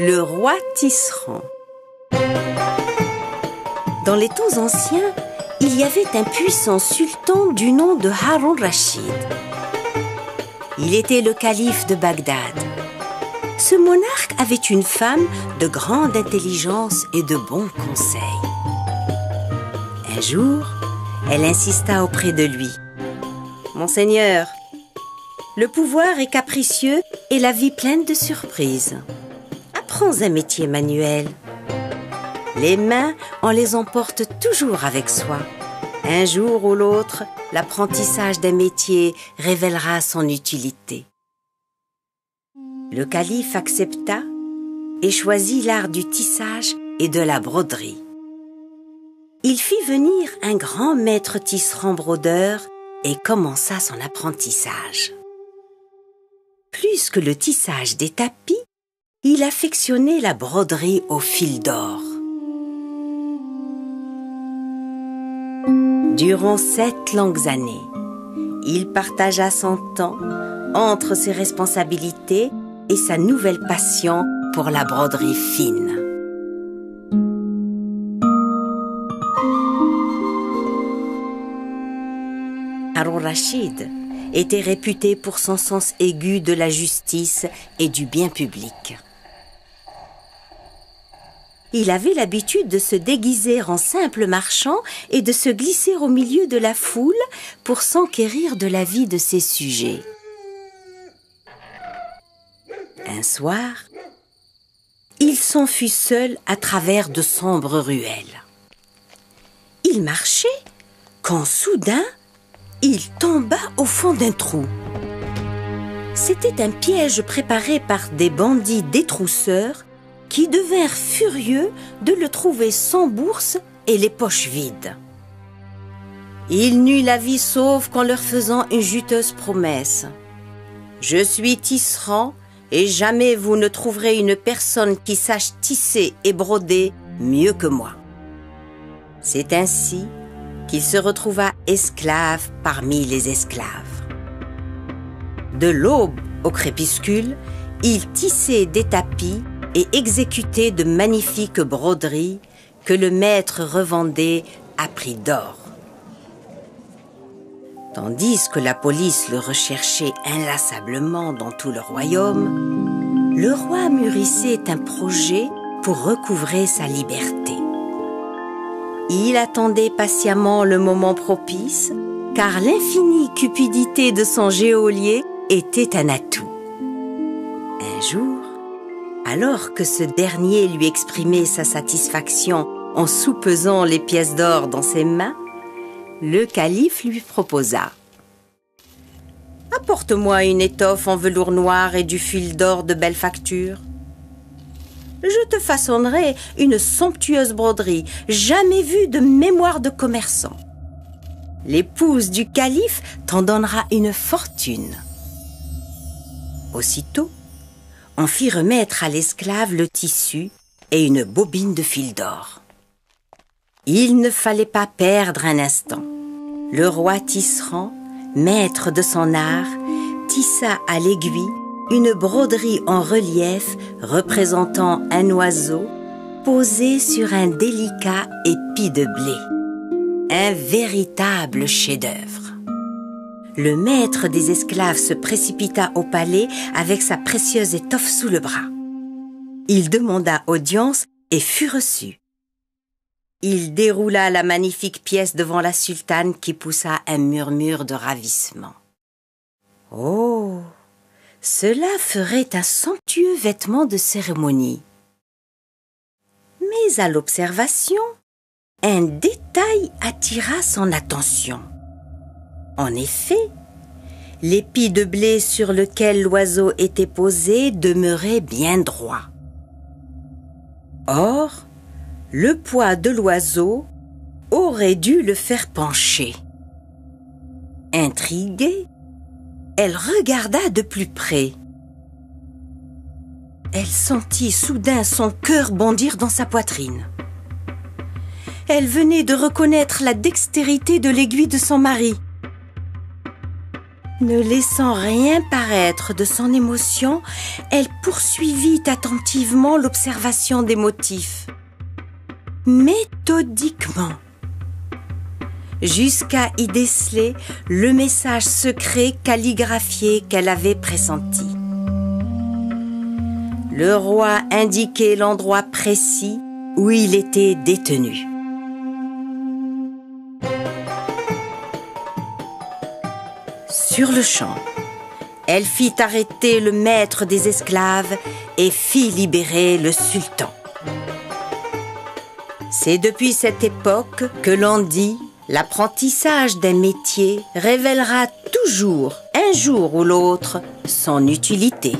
Le roi Tisserand. Dans les temps anciens, il y avait un puissant sultan du nom de Harun Rachid. Il était le calife de Bagdad. Ce monarque avait une femme de grande intelligence et de bons conseils. Un jour, elle insista auprès de lui. Monseigneur, le pouvoir est capricieux et la vie pleine de surprises apprends un métier manuel. Les mains, on les emporte toujours avec soi. Un jour ou l'autre, l'apprentissage d'un métier révélera son utilité. Le calife accepta et choisit l'art du tissage et de la broderie. Il fit venir un grand maître tisserand brodeur et commença son apprentissage. Plus que le tissage des tapis, il affectionnait la broderie au fil d'or. Durant sept longues années, il partagea son temps entre ses responsabilités et sa nouvelle passion pour la broderie fine. Harun Rachid était réputé pour son sens aigu de la justice et du bien public. Il avait l'habitude de se déguiser en simple marchand et de se glisser au milieu de la foule pour s'enquérir de la vie de ses sujets. Un soir, il s'enfuit seul à travers de sombres ruelles. Il marchait quand soudain, il tomba au fond d'un trou. C'était un piège préparé par des bandits détrousseurs qui devinrent furieux de le trouver sans bourse et les poches vides. Il n'eut la vie sauve qu'en leur faisant une juteuse promesse. Je suis tisserand et jamais vous ne trouverez une personne qui sache tisser et broder mieux que moi. C'est ainsi qu'il se retrouva esclave parmi les esclaves. De l'aube au crépuscule, il tissait des tapis et exécutait de magnifiques broderies que le maître revendait à prix d'or. Tandis que la police le recherchait inlassablement dans tout le royaume, le roi mûrissait un projet pour recouvrer sa liberté. Il attendait patiemment le moment propice, car l'infinie cupidité de son geôlier était un atout. Un jour, alors que ce dernier lui exprimait sa satisfaction en soupesant les pièces d'or dans ses mains, le calife lui proposa Apporte-moi une étoffe en velours noir et du fil d'or de belle facture. Je te façonnerai une somptueuse broderie, jamais vue de mémoire de commerçant. L'épouse du calife t'en donnera une fortune. Aussitôt, on fit remettre à l'esclave le tissu et une bobine de fil d'or. Il ne fallait pas perdre un instant. Le roi tisserand, maître de son art, tissa à l'aiguille une broderie en relief représentant un oiseau posé sur un délicat épi de blé. Un véritable chef-d'œuvre le maître des esclaves se précipita au palais avec sa précieuse étoffe sous le bras. Il demanda audience et fut reçu. Il déroula la magnifique pièce devant la sultane qui poussa un murmure de ravissement. Oh. Cela ferait un somptueux vêtement de cérémonie. Mais à l'observation, un détail attira son attention. En effet, l'épi de blé sur lequel l'oiseau était posé demeurait bien droit. Or, le poids de l'oiseau aurait dû le faire pencher. Intriguée, elle regarda de plus près. Elle sentit soudain son cœur bondir dans sa poitrine. Elle venait de reconnaître la dextérité de l'aiguille de son mari. Ne laissant rien paraître de son émotion, elle poursuivit attentivement l'observation des motifs. Méthodiquement. Jusqu'à y déceler le message secret calligraphié qu'elle avait pressenti. Le roi indiquait l'endroit précis où il était détenu. Sur le champ, elle fit arrêter le maître des esclaves et fit libérer le sultan. C'est depuis cette époque que l'on dit l'apprentissage d'un métier révélera toujours, un jour ou l'autre, son utilité.